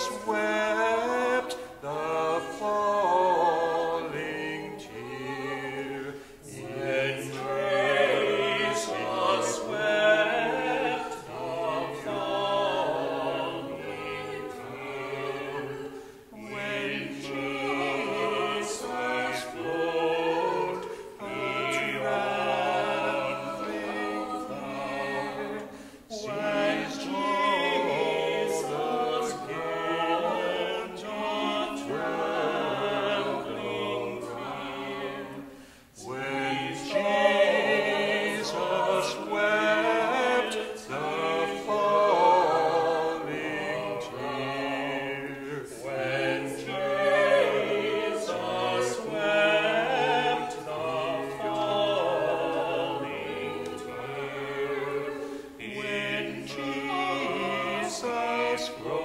us where. grass grows.